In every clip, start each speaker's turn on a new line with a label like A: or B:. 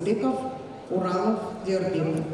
A: Беков, Уралов, Дербин.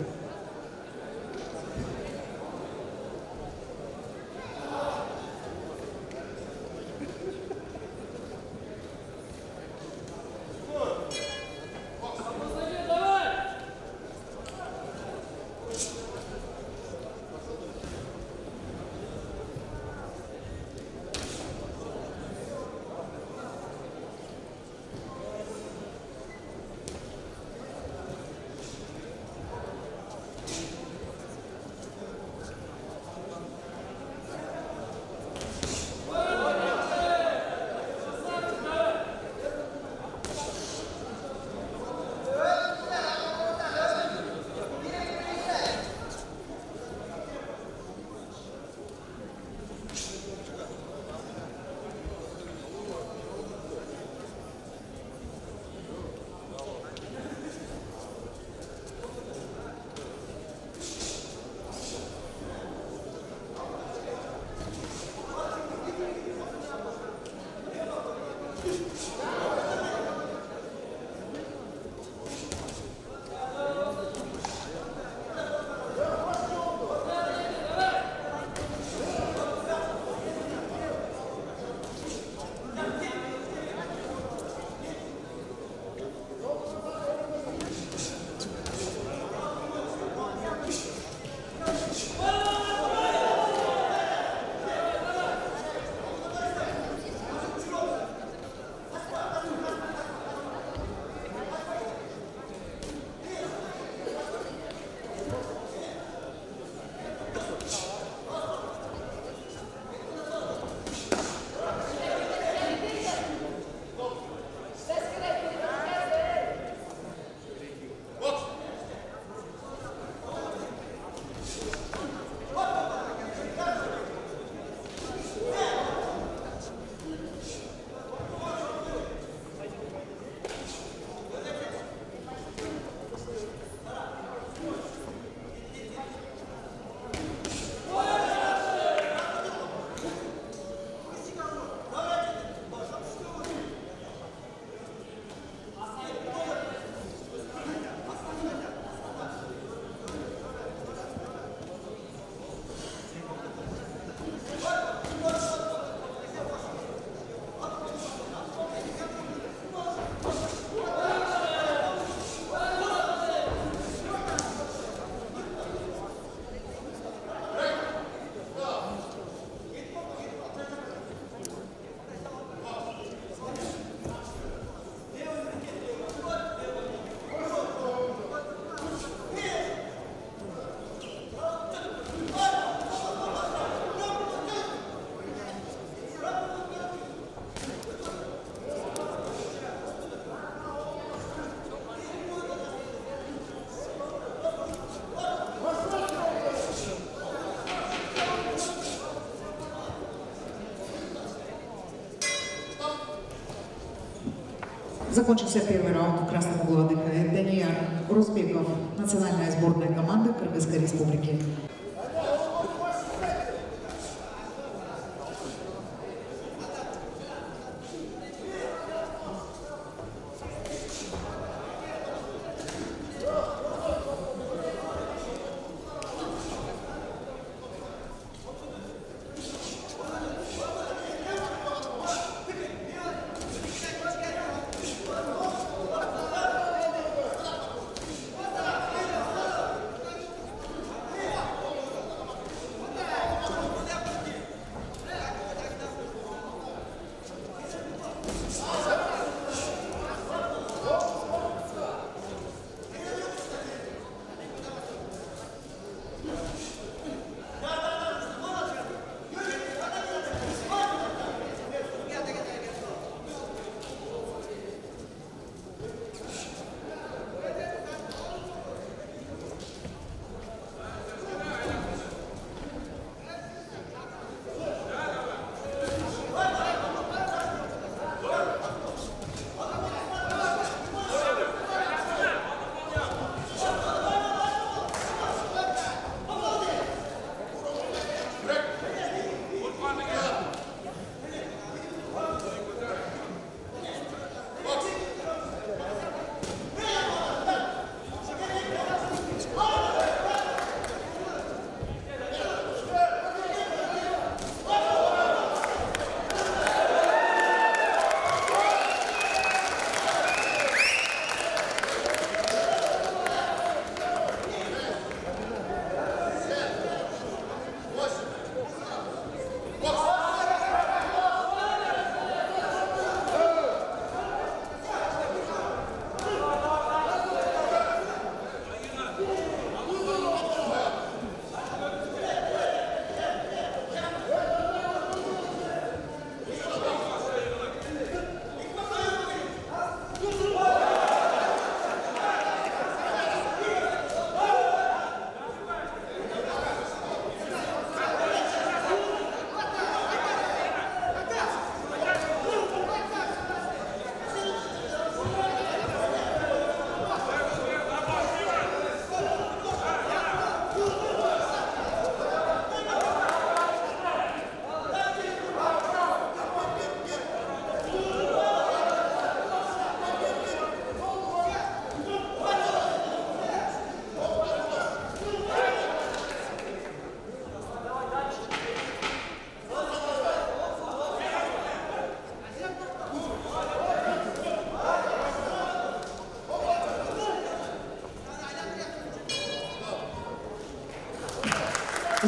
A: Закончился первый раунд в красном углу отдыхает Дания Рузбеков, национальная сборная команды Кыргызской Республики.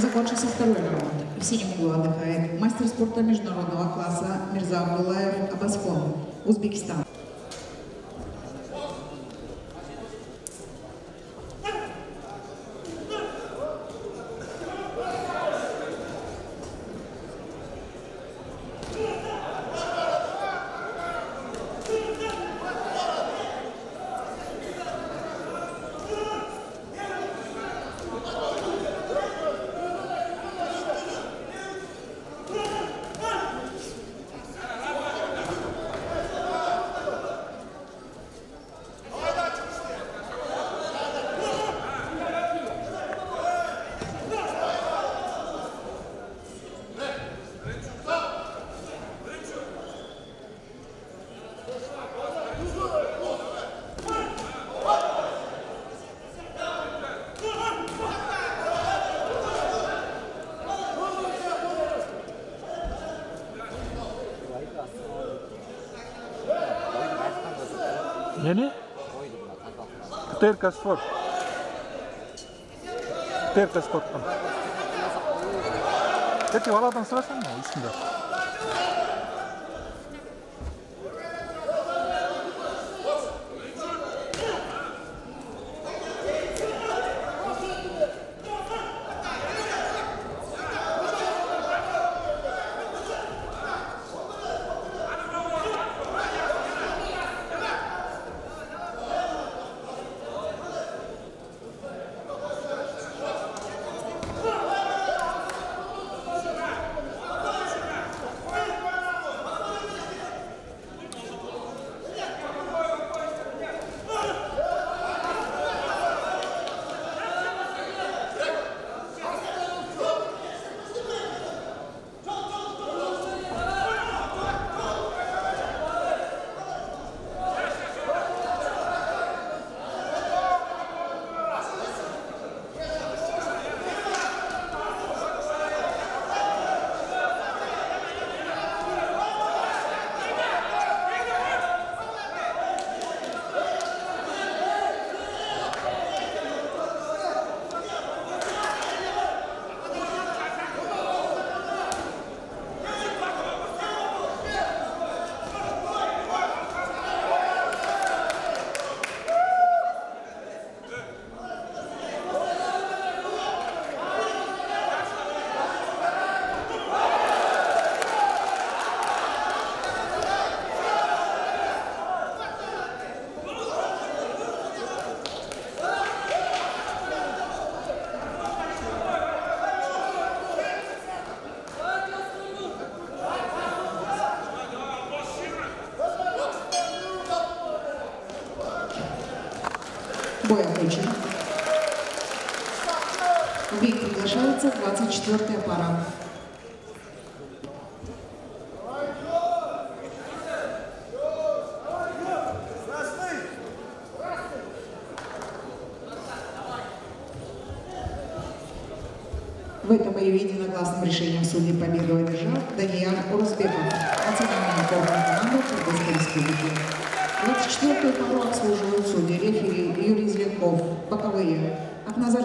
A: Закончился второй раунд. В синем углу отдыхает мастер спорта международного класса Мирза Абдулаев Абасфон, Узбекистан.
B: Neне? Птерка спорт. Птерка спорт. Тәте баладан сұрасын ба.
A: Бой окончен. В бег приглашается 24-я пара. В этом боеве единогласным решением судей победу одержал Данияр Урузбеков, национальная сборная команда Кыргызской Республики. 24-ю пару обслуживают судьи, боковые. Акназар